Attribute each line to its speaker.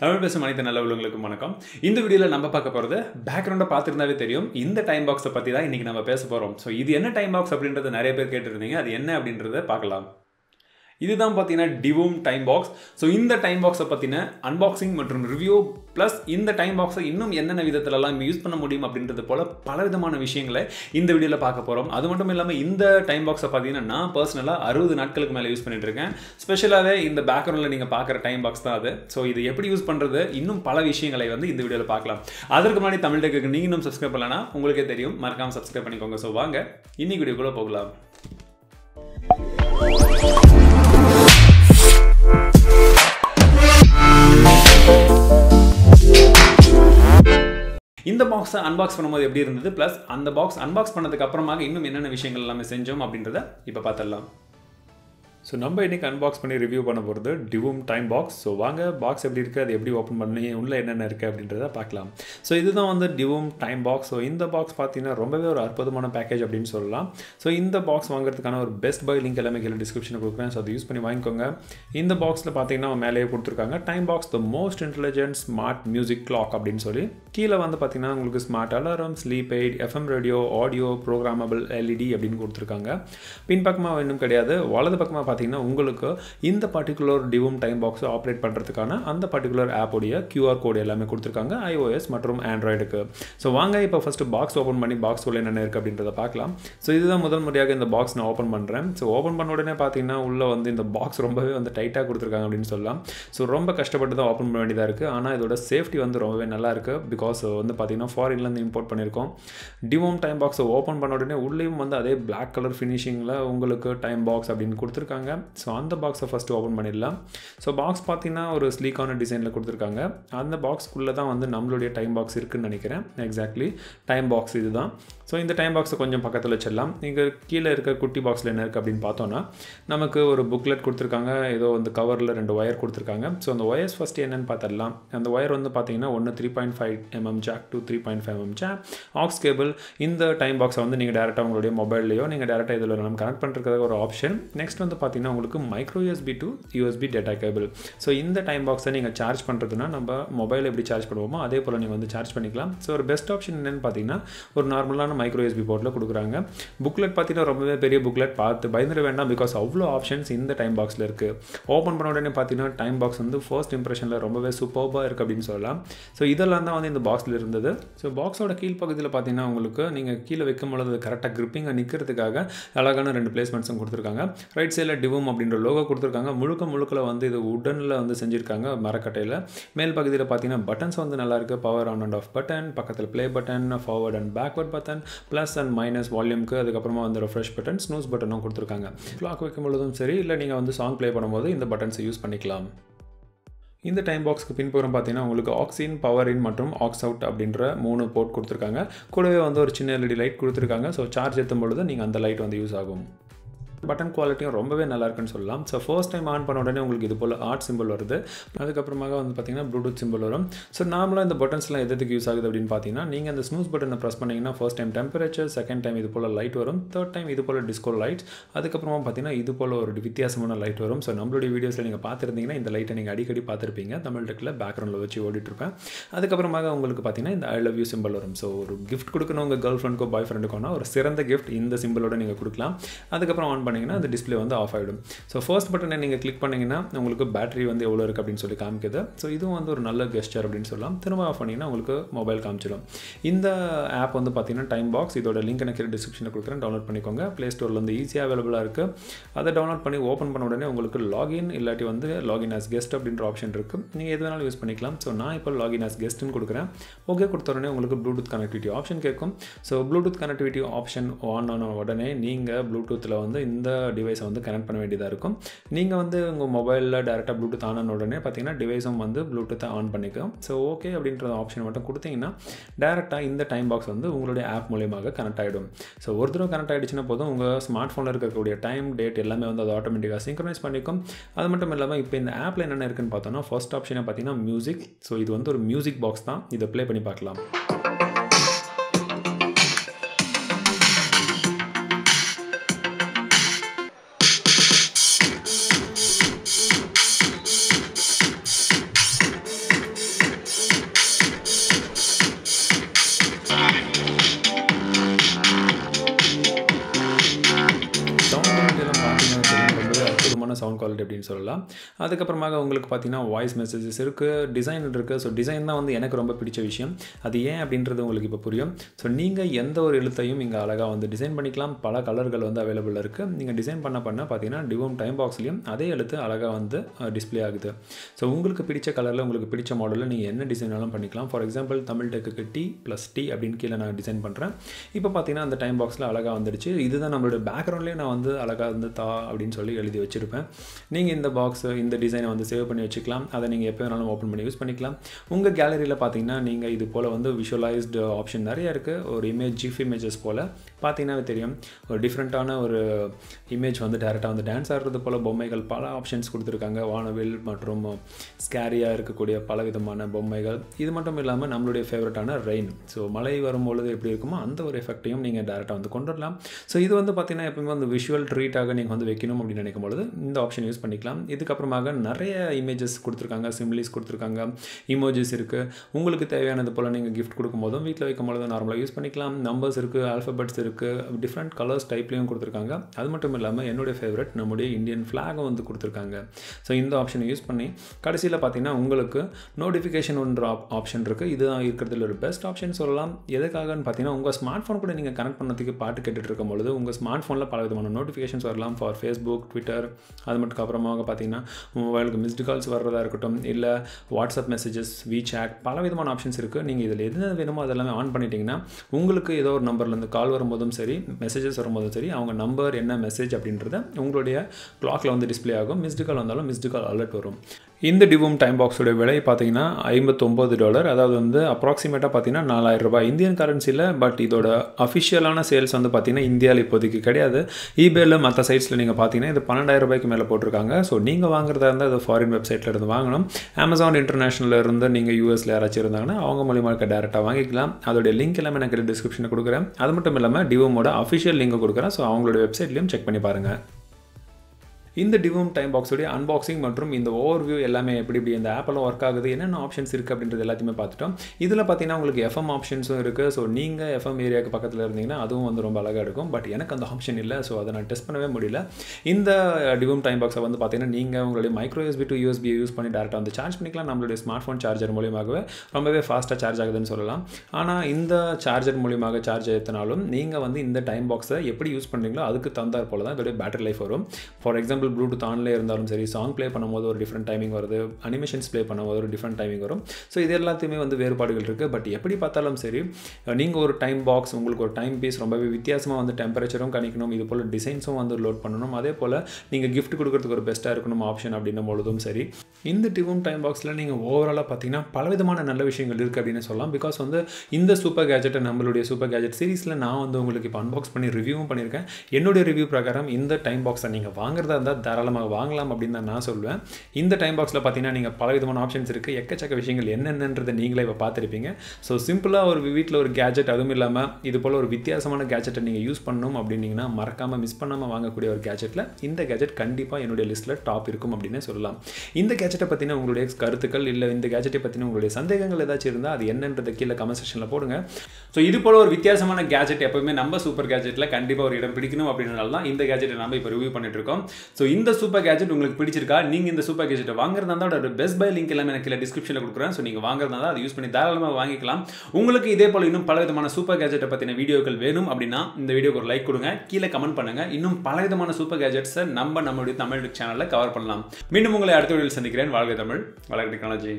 Speaker 1: தமிழ் பேசும் அனைத்து நல்ல உள்ளவங்களுக்கும் வணக்கம். இந்த வீடியோவில் நம்ம பார்க்க போகிறது பேக்ரவுண்டை பார்த்துருந்தாவே தெரியும். இந்த டைம் பாக்ஸை பற்றி தான் இன்றைக்கி நம்ம பேச போகிறோம் ஸோ இது என்ன டைம் பாக்ஸ் அப்படின்றத நிறைய பேர் கேட்டிருந்தீங்க. அது என்ன அப்படின்றத பார்க்கலாம். இதுதான் பார்த்தீங்கன்னா டிவோம் டைம் பாக்ஸ். ஸோ இந்த டைம் பாக்ஸை பற்றின அன்பாக்சிங் மற்றும் ரிவ்யூ ப்ளஸ் இந்த டைம் பாக்ஸை இன்னும் என்னென்ன விதத்துலலாம் யூஸ் பண்ண முடியும் அப்படின்றது போல் பல விதமான விஷயங்களை இந்த வீடியோவில் பார்க்க போகிறோம் அது மட்டும் இல்லாமல் இந்த டைம் பாக்ஸை பார்த்தீங்கன்னா நான் பர்சனலாக அறுபது நாட்களுக்கு மேலே யூஸ் பண்ணிட்டு இருக்கேன். ஸ்பெஷலாகவே இந்த பேக்ரவுண்டில் நீங்கள் பார்க்குற டைம் பாக்ஸ் தான் அது. ஸோ இது எப்படி யூஸ் பண்ணுறது இன்னும் பல விஷயங்களை வந்து இந்த வீடியோவில் பார்க்கலாம். அதற்கு முன்னாடி தமிழ் டெக்கு நீங்கள் இன்னும் சப்ஸ்கிரைப் பண்ணலன்னா உங்களுக்கே தெரியும். மறக்காமல் சப்ஸ்கிரைப் பண்ணிக்கோங்க. ஸோ வாங்க இன்னைக்கு வீடியோக்குள்ளே போகலாம். இந்த பாக்ஸை அன்பாக்ஸ் பண்ணும்போது எப்படி இருந்தது? ப்ளஸ் அந்த பாக்ஸ் அன்பாக்ஸ் பண்ணதுக்கு அப்புறமாக இன்னும் என்னென்ன விஷயங்கள் எல்லாமே செஞ்சோம் அப்படின்றத இப்போ பார்த்துடலாம். ஸோ நம்ம இன்றைக்கி அன்பாக்ஸ் பண்ணி ரிவ்யூ பண்ண போகிறது டிவும் டைம் பாக்ஸ் ஸோ வாங்க பாக்ஸ் எப்படி இருக்குது அது எப்படி ஓப்பன் பண்ணி உள்ளே என்னென்ன இருக்குது அப்படின்றத பார்க்கலாம். ஸோ இதுதான் வந்து டிவும் டைம் பாக்ஸ் ஸோ இந்த பாக்ஸ் பார்த்தீங்கன்னா ரொம்பவே ஒரு அற்புதமான பேக்கேஜ் அப்படின்னு சொல்லலாம். ஸோ இந்த பாக்ஸ் வாங்குறதுக்கான ஒரு பெஸ்ட் பை லிங்க் எல்லாமே கீழே டிஸ்கிரிப்ஷனில் கொடுக்குறேன். ஸோ அதை யூஸ் பண்ணி வாங்கிக்கோங்க. இந்த பாக்ஸில் பார்த்தீங்கன்னா மேலேயே கொடுத்துருக்காங்க time box the most intelligent smart music clock அப்படின்னு சொல்லி. கீழே வந்து பார்த்தீங்கன்னா உங்களுக்கு smart alarm sleep aid FM radio audio programmable LED அப்படின்னு கொடுத்துருக்காங்க. பின்பக்கமாக இன்னும் கிடையாது. வலது பக்கமாக பார்த்தீங்கன்னா உங்களுக்கு இந்த பர்டிகுலர் டிவும் டைம் பாக்ஸை ஆப்ரேட் பண்ணுறதுக்கான அந்த பர்டிகுலர் ஆப்போடைய கியூஆர் கோடு எல்லாமே கொடுத்துருக்காங்க ஐஓஎஸ் மற்றும் ஆண்ட்ராய்டுக்கு ஸோ வாங்க இப்போ ஃபஸ்ட்டு பாக்ஸ் ஓப்பன் பண்ணி பாக்ஸ் உள்ள என்னென்ன இருக்குது அப்படின்றத பார்க்கலாம். ஸோ இதுதான் முதல் முறையாக இந்த பாக்ஸ் நான் ஓப்பன் பண்ணுறேன் ஸோ ஓப்பன் பண்ண உடனே பார்த்தீங்கன்னா உள்ளே வந்து இந்த பாக்ஸ் ரொம்பவே வந்து டைட்டாக கொடுத்துருக்காங்க அப்படின்னு சொல்லலாம். ஸோ ரொம்ப கஷ்டப்பட்டு தான் ஓப்பன் பண்ண வேண்டியதாக இருக்குது ஆனால் இதோட சேஃப்டி வந்து ரொம்பவே நல்லா இருக்குது பிகாஸ் வந்து பார்த்தீங்கன்னா ஃபாரின்லேருந்து இம்போர்ட் பண்ணியிருக்கோம். டிவோம் டைம் பாக்ஸை ஓப்பன் பண்ண உடனே உள்ளேயும் வந்து அதே பிளாக் கலர் ஃபினிஷிங்கில் உங்களுக்கு டைம் பாக்ஸ் அப்படின்னு கொடுத்துருக்காங்க. ஸோ அந்த பாக்ஸை ஃபஸ்ட்டு ஓப்பன் பண்ணிடலாம். ஸோ பாக்ஸ் பார்த்தீங்கன்னா ஒரு ஸ்லீக்கான டிசைனில் கொடுத்துருக்காங்க. அந்த பாக்ஸ்க்குள்ளே தான் வந்து நம்மளுடைய டைம் பாக்ஸ் இருக்குதுன்னு நினைக்கிறேன். எக்ஸாக்ட்லி டைம் பாக்ஸ் இதுதான். ஸோ இந்த டைம் பாக்ஸை கொஞ்சம் பக்கத்தில் வச்சிடலாம். இங்கே கீழே இருக்க குட்டி பாக்ஸில் என்ன இருக்குது அப்படின்னு பார்த்தோன்னா நமக்கு ஒரு புக்லெட் கொடுத்துருக்காங்க. ஏதோ வந்து கவரில் ரெண்டு ஒயர் கொடுத்துருக்காங்க. ஸோ அந்த ஒயர்ஸ் ஃபஸ்ட்டு என்னென்னு பார்த்துடலாம். அந்த ஒயர் வந்து பார்த்தீங்கன்னா ஒன்று three point five mm jack to three point five mm jack aux cable இந்த டைம் பாக்ஸை வந்து நீங்கள் டேரெக்டாக உங்களுடைய மொபைல்லையோ நீங்கள் டேரெக்டாக இதில் நம்ம கனெக்ட் பண்ணுறதுக்கு ஒரு ஆப்ஷன் நெக்ஸ்ட் வந்து பார்த்தீங்கன்னா உங்களுக்கு micro USB to USB data cable so இந்த டைம் பாக்ஸை நீங்கள் சார்ஜ் பண்ணுறதுனா நம்ம மொபைல் எப்படி சார்ஜ் பண்ணுவோமோ அதே போல் நீங்கள் வந்து சார்ஜ் பண்ணிக்கலாம். ஸோ ஒரு பெஸ்ட் ஆப்ஷன் என்னென்னு பார்த்தீங்கன்னா ஒரு நார்மலான மைக்ரோ எஸ்பி போர்ட்டில் கொடுக்குறாங்க. புக்லெட் பார்த்தீங்கன்னா ரொம்பவே பெரிய புக்லெட் பார்த்து பயந்துட வேண்டாம் பிகாஸ் அவ்வளோ ஆப்ஷன்ஸ் இந்த டைம் பாக்ஸில் இருக்குது ஓப்பன் பண்ண உடனே பார்த்தீங்கன்னா டைம் பாக்ஸ் வந்து ஃபர்ஸ்ட் இம்ப்ரெஷனில் ரொம்பவே சூப்பர்பாக இருக்குது அப்படின்னு சொல்லலாம். ஸோ இதெல்லாம் தான் வந்து இந்த பாக்ஸில் இருந்தது. ஸோ பாக்ஸோட கீழ் பகுதியில் பார்த்தீங்கன்னா உங்களுக்கு நீங்கள் கீழே வைக்கும் பொழுது கரெக்டாக கிரிப்பிங்காக நிற்கிறதுக்காக அழகான ரெண்டு பிளேஸ்மெண்ட்ஸும் கொடுத்துருக்காங்க. ரைட் சைடில் டிவும் அப்படின்ற லோகோ கொடுத்துருக்காங்க. முழுக்க முழுக்கில் வந்து இது உடனில் வந்து செஞ்சுருக்காங்க மரக்கட்டையில். மேல் பகுதியில் பார்த்தீங்கன்னா பட்டன்ஸ் வந்து நல்லாயிருக்கு power on and off button பக்கத்தில் play button forward and backward button plus and minus வால்யூம்க்கு அதுக்கப்புறமா வந்து ரெஃப்ரெஷ் பட்டன் ஸ்னூஸ் பட்டனும் கொடுத்துருக்காங்க. கிளாக் வைக்கும் பொழுதும் சரி இல்லை நீங்கள் வந்து சாங் ப்ளே பண்ணும்போது இந்த பட்டன்ஸை யூஸ் பண்ணிக்கலாம். இந்த டைம் பாக்ஸ்க்கு பின்புறம் பார்த்தீங்கன்னா உங்களுக்கு ஆக்ஸின் பவர் இன் மற்றும் ஆக்ஸ் அவுட் அப்படின்ற மூணு போர்ட் கொடுத்துருக்காங்க. கூடவே வந்து ஒரு சின்ன எல்இடி லைட் கொடுத்துருக்காங்க. ஸோ சார்ஜ் ஏற்றும் பொழுது நீங்கள் அந்த லைட் வந்து யூஸ் ஆகும். பட்டன் குவாலிட்டியும் ரொம்பவே நல்லா இருக்குன்னு சொல்லலாம். ஸோ ஃபர்ஸ்ட் டைம் ஆன் பண்ண உடனே உங்களுக்கு இது போல் ஆர்ட் சிம்பிள் வருது. அதுக்கப்புறமாக வந்து பார்த்தீங்கன்னா ப்ளூடூத் சிம்பிள் வரும். ஸோ நார்மலாக இந்த பட்டன்ஸ்லாம் எதுக்கு யூஸ் ஆகுது அப்படின்னு பார்த்தீங்கன்னா நீங்கள் அந்த ஸ்னூஸ் பட்டனை ப்ரெஸ் பண்ணிங்கன்னா first time temperature second time இது போல் லைட் வரும். தேர்ட் டைம் இது போல் டிஸ்கோ லைட்ஸ் அதுக்கப்புறமா பார்த்தீங்கன்னா இது போல் ஒரு வித்தியாசமான லைட் வரும். ஸோ நம்மளுடைய வீடியோஸில் நீங்கள் பார்த்துருந்தீங்கன்னா இந்த லைட்டை நீங்கள் அடிக்கடி பார்த்துருப்பீங்க தமிழ் டெக்கில் பேக்ரவுண்டில் வச்சு ஓடிட்டுருப்பேன். அதுக்கப்புறமாக உங்களுக்கு பார்த்தீங்கன்னா இந்த ஐ லவ் யூ சிம்பிள் வரும். ஸோ ஒரு கிஃப்ட் கொடுக்கணும் உங்கள் கேர்ள் ஃப்ரெண்டுக்கோ பாய் ஃப்ரெண்டுக்கோனா ஒரு சிறந்த கிஃப்ட் இந்த சிம்பிளோட நீங்கள் கொடுக்கலாம். அதுக்கப்புறம் ஆன் பண்ணிங்கன்னா அந்த டிஸ்பிளே வந்து ஆஃப் ஆகிடும் ஸோ ஃபர்ஸ்ட் பட்டனை நீங்கள் கிளிக் பண்ணிங்கன்னா உங்களுக்கு பேட்டரி வந்து எவ்வளோ இருக்குது அப்படின்னு சொல்லி காமிக்குது. ஸோ இதுவும் வந்து ஒரு நல்ல கெஸ்டர் அப்படின்னு சொல்லலாம். திரும்ப ஆஃப் பண்ணிங்கன்னா உங்களுக்கு மொபைல் காமிச்சிடும். இந்த ஆப் வந்து பார்த்தீங்கன்னா டைம் பாக்ஸ் இதோட லிங்க் எனக்கு டிஸ்கிரிப்ஷனில் கொடுக்குறேன். டவுன்லோட் பண்ணிக்கோங்க. ப்ளே ஸ்டோரில் வந்து ஈஸியாக அவைலபிளாக இருக்குது அதை டவுன்லோட் பண்ணி ஓப்பன் பண்ண உடனே உங்களுக்கு லாகின் இல்லாட்டி வந்து லாகின் ஆஸ் கெஸ்ட் அப்படின்ற ஆப்ஷன் இருக்குது நீங்கள் எது வேணாலும் யூஸ் பண்ணிக்கலாம். ஸோ நான் இப்போ லாகின் ஆஸ் கெஸ்ட்டுன்னு கொடுக்குறேன். ஓகே கொடுத்த உடனே உங்களுக்கு ப்ளூடூத் கனெக்டிவிட்டி ஆப்ஷன் கேட்கும். So Bluetooth connectivity option on ஆன உடனே நீங்கள் ப்ளூடூத்தில் வந்து இந்த இந்த டிவைஸை வந்து கனெக்ட் பண்ண வேண்டியதாக இருக்கும். நீங்கள் வந்து உங்கள் மொபைலில் டேரெக்டாக ப்ளூடூத் ஆன உடனே பார்த்தீங்கன்னா டிவைஸும் வந்து ப்ளூடூத்தை ஆன் பண்ணிக்கும். ஸோ ஓகே அப்படின்ற ஆப்ஷன் மட்டும் கொடுத்தீங்கன்னா டேரெக்டாக இந்த டைம் பாக்ஸ் வந்து உங்களுடைய ஆப் மூலியமாக கனெக்ட் ஆகிடும் ஸோ ஒரு தடவை கனெக்ட் ஆகிடுச்சுன்னா போதும் உங்கள் ஸ்மார்ட் ஃபோனில் இருக்கக்கூடிய டைம் டேட் எல்லாமே வந்து அது ஆட்டோமேட்டிக்காக சிங்க்ரனைஸ் பண்ணிக்கும். அது மட்டும் இல்லாமல் இப்போ இந்த ஆப்பில் என்னென்ன இருக்குன்னு பார்த்தோன்னா ஃபர்ஸ்ட் ஆப்ஷனை பார்த்தீங்கன்னா மியூசிக் ஸோ இது வந்து ஒரு மியூசிக் பாக்ஸ் தான். இதை ப்ளே பண்ணி பார்க்கலாம். அப்படின்னு சொல்லலாம். அதுக்கப்புறமாக உங்களுக்கு பார்த்தீங்கன்னா வாய்ஸ் மெசேஜஸ் இருக்குது டிசைன் இருக்குது ஸோ டிசைன் தான் வந்து எனக்கு ரொம்ப பிடிச்ச விஷயம். அது ஏன் அப்படின்றது உங்களுக்கு இப்போ புரியும். ஸோ நீங்கள் எந்த ஒரு எழுத்தையும் இங்கே அழகாக வந்து டிசைன் பண்ணிக்கலாம். பல கலர்கள் வந்து அவைலபிள் இருக்குது நீங்கள் டிசைன் பண்ண பண்ண பார்த்தீங்கன்னா டிவோம் டைம் பாக்ஸ்லேயும் அதே எழுத்து அழகாக வந்து டிஸ்பிளே ஆகுது. ஸோ உங்களுக்கு பிடிச்ச கலரில் உங்களுக்கு பிடிச்ச மாடலில் நீங்கள் என்ன டிசைனாலும் பண்ணிக்கலாம். ஃபார் எக்ஸாம்பிள் தமிழ் டெக்குக்கு டி ப்ளஸ் டி அப்படின்னு கீழே நான் டிசைன் பண்ணுறேன் இப்போ பார்த்தீங்கன்னா அந்த டைம் பாக்ஸில் அழகாக வந்துடுச்சு. இதுதான் நம்மளோட பேக்ரவுண்ட்லேயே நான் வந்து அழகாக வந்து தா அப்படின்னு சொல்லி எழுதி வச்சுருப்பேன். நீங்கள் இந்த பாக்ஸு இந்த டிசைனை வந்து சேவ் பண்ணி வச்சுக்கலாம். அதை நீங்கள் எப்போ வேணாலும் ஓப்பன் பண்ணி யூஸ் பண்ணிக்கலாம். உங்கள் கேலரியில் பார்த்தீங்கன்னா நீங்கள் இது போல் வந்து விஷுவலைஸ்டு ஆப்ஷன் நிறைய இருக்குது ஒரு இமேஜ் ஜிஃப் இமேஜஸ் போல் பார்த்தீங்கன்னா தெரியும். ஒரு டிஃப்ரெண்ட்டான ஒரு இமேஜ் வந்து டேரெக்டாக வந்து டான்ஸ் ஆடுறது போல் பொம்மைகள் பல ஆப்ஷன்ஸ் கொடுத்துருக்காங்க. வானவில் மற்றும் ஸ்கேரியாக இருக்கக்கூடிய பல விதமான பொம்மைகள். இது மட்டும் இல்லாமல் நம்மளுடைய ஃபேவரட்டான ரெயின் ஸோ மழை வரும்பொழுது எப்படி இருக்குமோ அந்த ஒரு எஃபெக்ட்டையும் நீங்கள் டேரெக்டாக வந்து கொண்டு வரலாம் ஸோ இது வந்து பார்த்தீங்கன்னா எப்பவுமே வந்து விஷுவல் ட்ரீட்டாக நீங்கள் வந்து வைக்கணும் அப்படின்னு நினைக்கும் பொழுது இந்த ஆப்ஷன் யூஸ் பண்ணிக்கலாம். இதுக்கப்புறமாக நிறைய இமேஜஸ் கொடுத்துருக்காங்க சிம்லிஸ் கொடுத்துருக்காங்க இமோஜிஸ் இருக்குது உங்களுக்கு தேவையானது போல் நீங்கள் கிஃப்ட் கொடுக்கும்போதும் வீட்டில் வைக்கும் பொழுது நார்மலாக யூஸ் பண்ணிக்கலாம். நம்பர்ஸ் இருக்குது ஆல்ஃபபெட்ஸ் இருக்குது டிஃப்ரெண்ட் கலர்ஸ் டைப்லேயும் கொடுத்துருக்காங்க. அது மட்டும் இல்லாமல் என்னுடைய ஃபேவரட் நம்முடைய இந்தியன் ஃப்ளாகும் வந்து கொடுத்துருக்காங்க. ஸோ இந்த ஆப்ஷனை யூஸ் பண்ணி கடைசியில் பார்த்தீங்கன்னா உங்களுக்கு நோட்டிஃபிகேஷன் ஒன்று ஆப்ஷன் இருக்குது இதுதான் இருக்கிறதுல ஒரு பெஸ்ட் ஆப்ஷன் சொல்லலாம். எதுக்காகன்னு பார்த்தீங்கன்னா உங்கள் ஸ்மார்ட் ஃபோன் கூட நீங்கள் கனெக்ட் பண்ணதுக்கு பாட்டு கேட்டுட்டு இருக்கும் பொழுது உங்கள் ஸ்மார்ட் ஃபோனில் பல விதமான நோட்டிஃபிகேஷன்ஸ் வரலாம். ஃபார் ஃபேஸ்புக் ட்விட்டர் அது மட்டும் அப்புறமாக பார்த்தீங்கன்னா மொபைலுக்கு மிஸ்டு கால்ஸ் வர்றதா இருக்கட்டும் இல்லை வாட்ஸ்அப் மெசேஜஸ் வீசாட் பல விதமான ஆப்ஷன்ஸ் இருக்குது நீங்கள் இதில் எது வேணுமோ அதெல்லாமே ஆன் பண்ணிட்டீங்கன்னா உங்களுக்கு ஏதோ ஒரு நம்பர்லேருந்து கால் வரும்போதும் சரி மெசேஜஸ் வரும்போதும் சரி அவங்க நம்பர் என்ன மெசேஜ் அப்படின்றத உங்களுடைய கிளாக்கில் வந்து டிஸ்ப்ளே ஆகும். மிஸ்டு கால் வந்தாலும் மிஸ்டு கால் அலர்ட் வரும். இந்த டிவோம் டைம் பாக்ஸோட விலை பார்த்தீங்கன்னா ஐம்பத்தொம்போது டாலர் அதாவது வந்து அப்ராக்சிமேட்டாக பார்த்தீங்கன்னா நாலாயிரம் ரூபாய். இந்தியன் கரன்சியில் பட் இதோட அஃபிஷியலான சேல்ஸ் வந்து பார்த்தீங்கன்னா இந்தியாவில் இப்போதைக்கு கிடையாது. இபேயில் மற்ற சைட்ஸில் நீங்கள் பார்த்தீங்கன்னா இது பன்னெண்டாயிரம் ரூபாய்க்கு மேலே போட்டிருக்காங்க. ஸோ நீங்கள் வாங்குறதா இருந்தால் அது ஃபாரின் வெப்சைட்டில் இருந்து வாங்கணும். அமேசான் இன்டர்நேஷனலில் இருந்து நீங்கள் யூஎஸில் யாராச்சும் இருந்தாங்கன்னா அவங்க மூலியமாக டேரெக்டாக வாங்கிக்கலாம். அதோடைய லிங்க் எல்லாமே நான் கிட்ட டிஸ்கிரிப்ஷனில் கொடுக்குறேன். அது மட்டும் இல்லாமல் டிவோமோட அஃபிஷியல் லிங்க் கொடுக்குறேன். ஸோ அவங்களோட வெப்சைட்லையும் செக் பண்ணி பாருங்கள் இந்த டிவோம் டைம் பாக்ஸோடைய அன்பாக்சிங் மற்றும் இந்த ஓவர் வியூ எல்லாமே எப்படி இப்படி இந்த ஆப்பெல்லாம் ஒர்க் ஆகுது என்னென்ன ஆப்ஷன்ஸ் இருக்குது அப்படின்றது எல்லாத்தையுமே பார்த்துட்டோம். இதில் பார்த்தீங்கன்னா உங்களுக்கு எஃப்எம் ஆப்ஷன்ஸும் இருக்குது ஸோ நீங்கள் எஃப்எம் ஏரியாவுக்கு பக்கத்தில் இருந்தீங்கன்னா அதுவும் வந்து ரொம்ப அழகாக இருக்கும். பட் எனக்கு அந்த ஆப்ஷன் இல்லை. ஸோ அதை நான் டெஸ்ட் பண்ணவே முடியல. இந்த டிவோம் டைம் பாக்ஸை வந்து பார்த்தீங்கன்னா நீங்கள் உங்களுடைய micro USB to USB use பண்ணி டேரெக்டாக வந்து சார்ஜ் பண்ணிக்கலாம். நம்மளுடைய ஸ்மார்ட் ஃபோன் சார்ஜர் மூலியமாகவே ரொம்பவே ஃபாஸ்ட்டாக சார்ஜ் ஆகுதுன்னு சொல்லலாம். ஆனால் இந்த சார்ஜர் மூலியமாக சார்ஜ் ஏற்றினாலும் நீங்கள் வந்து இந்த டைம் பாக்ஸை எப்படி யூஸ் பண்ணுறீங்களோ அதுக்கு தந்தார் போல தான் இதோடைய பேட்டரி லைஃப் வரும். ஃபார் எக்ஸாம்பிள் ப்ளூடூத் ஆன்லேயே இருந்தாலும் சரி சாங் ப்ளே பண்ணும்போது ஒரு டிஃப்ரெண்ட் டைமிங் வருது அனிமேஷன்ஸ் ப்ளே பண்ணும்போது ஒரு டிஃப்ரெண்ட் டைமிங் வரும். ஸோ இது எல்லாத்தையுமே வந்து வேறுபாடுகள் இருக்குது பட் எப்படி பார்த்தாலும் சரி நீங்கள் ஒரு டைம் பாக்ஸ் உங்களுக்கு ஒரு டைம் பீஸ் ரொம்பவே வித்தியாசமாக வந்து டெம்பரேச்சரும் கணிக்கணும். இது போல் டிசைன்ஸும் வந்து லோட் பண்ணணும். அதே போல் நீங்கள் கிஃப்ட் கொடுக்கறதுக்கு ஒரு பெஸ்ட்டாக இருக்கணும் ஆப்ஷன் அப்படின்னும் பொழுதும் சரி. இந்த டிவும் டைம் பாக்ஸில் நீங்கள் ஓவராலாக பார்த்தீங்கன்னா பலவிதமான நல்ல விஷயங்கள் இருக்குது அப்படின்னு சொல்லலாம். பிகாஸ் வந்து இந்த சூப்பர் கேஜெட்டை நம்மளுடைய சூப்பர் கேஜெட் சீரிஸில் நான் வந்து உங்களுக்கு இப்போ அன்பாக்ஸ் பண்ணி ரிவ்யூவும் பண்ணியிருக்கேன். என்னுடைய ரிவ்யூ பிரகாரம் இந்த டைம் பாக்ஸை நீங்கள் வாங்குறதா இருந்தால் தாராளமாக வாங்கலாம் அப்படின்னு தான் நான் சொல்லுவேன் இந்த டைம் பாக்ஸில் பார்த்தீங்கன்னா நீங்கள் பல விதமான ஆப்ஷன்ஸ் இருக்குது எக்கச்சக்க விஷயங்கள் என்னென்னன்றதை நீங்களே இப்போ பார்த்துருப்பீங்க. ஸோ சிம்பிளாக ஒரு வீட்டில் ஒரு கேஜெட் அதுவும் இல்லாமல் இது போல் ஒரு வித்தியாசமான கேஜெட்டை நீங்கள் யூஸ் பண்ணணும் அப்படின்னீங்கன்னா மறக்காமல் மிஸ் பண்ணாமல் வாங்கக்கூடிய ஒரு கேஜெட்டில் இந்த கேஜெட் கண்டிப்பாக என்னுடைய லிஸ்ட்டில் டாப் இருக்கும் அப்படின்னு சொல்லலாம். இந்த கேஜெட்டை பற்றின உங்களுடைய கருத்துக்கள் இல்லை இந்த கேஜெட்டை பற்றின உங்களுடைய சந்தேகங்கள் ஏதாச்சும் இருந்தால் அது என்னன்றதை கீழே கமெண்ட் செக்ஷனில் போடுங்க. ஸோ இது போல் ஒரு வித்தியாசமான கேஜெட் எப்பவுமே நம்ம சூப்பர் கேஜெட்டில் கண்டிப்பாக ஒரு இடம் பிடிக்கணும் அப்படின்றனால தான் இந்த கேஜெட்டை நம்ம இப்போ ரிவ்யூ பண்ணிட்டு இருக்கோம். ஸோ இந்த சூப்பர் கேஜெட் உங்களுக்கு பிடிச்சிருக்கா? நீங்கள் இந்த சூப்பர் கேஜெட்டை வாங்குறதா தான் அதோட பெஸ்ட் பை லிங்க் எல்லாமே எனக்கு கீழே டிஸ்கிரிப்ஷனில் கொடுக்குறேன். ஸோ நீங்கள் வாங்குறதா அதை யூஸ் பண்ணி தாராளமாக வாங்கிக்கலாம். உங்களுக்கு இதே போல் இன்னும் பல விதமான சூப்பர் கேஜெட்டை பற்றின வீடியோக்கள் வேணும் அப்படின்னா இந்த வீடியோக்கு ஒரு லைக் கொடுங்க. கீழே கமெண்ட் பண்ணுங்க. இன்னும் பல விதமான சூப்பர் கேஜெட்ஸை நம்ம நம்மளுடைய தமிழ் சேனலில் கவர் பண்ணலாம். மீண்டும் உங்களை அடுத்த வீடியோவில் சந்திக்கிறேன். வாழ்க தமிழ். வளர்க டெக்னாலஜி